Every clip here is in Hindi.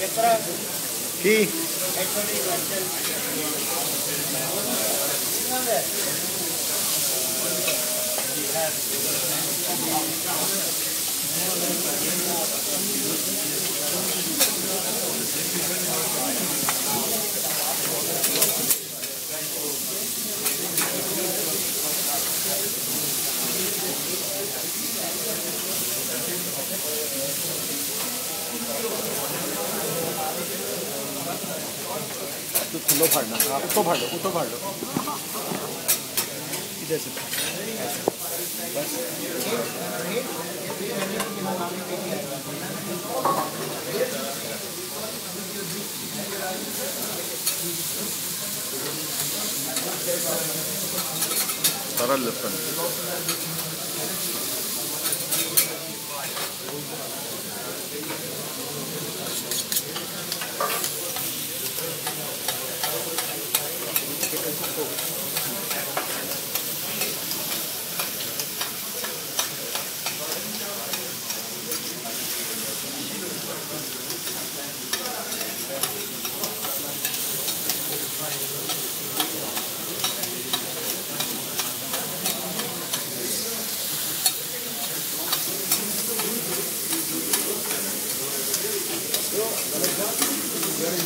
ਕੀ खुलो फाड़ना हाँ उतो फाड़ लो उतो फाड़ लो इधर से बस तरल लपन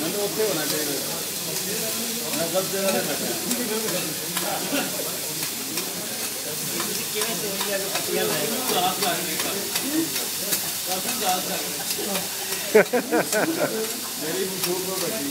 मैंने ओके होना चाहिए मैं सब जगह रहना मेरी भूख में बैठी